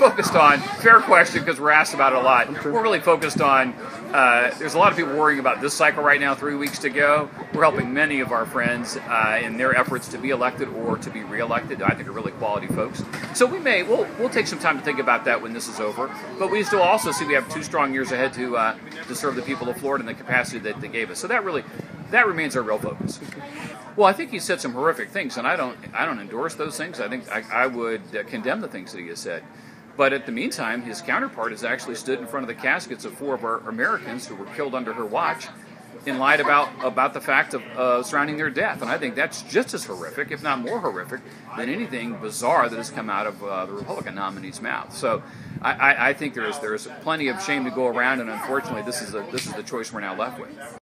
focused on fair question because we're asked about it a lot. We're really focused on. Uh, there's a lot of people worrying about this cycle right now, three weeks to go. We're helping many of our friends uh, in their efforts to be elected or to be reelected. I think are really quality folks. So we may we'll we'll take some time to think about that when this is over. But we still also see we have two strong years ahead to uh, to serve the people of Florida in the capacity that they gave us. So that really that remains our real focus. Well, I think he said some horrific things, and I don't I don't endorse those things. I think I, I would uh, condemn the things that he has said. But at the meantime, his counterpart has actually stood in front of the caskets of four of our Americans who were killed under her watch and lied about about the fact of uh, surrounding their death. And I think that's just as horrific, if not more horrific, than anything bizarre that has come out of uh, the Republican nominee's mouth. So I, I, I think there's there's plenty of shame to go around, and unfortunately, this is a, this is the choice we're now left with.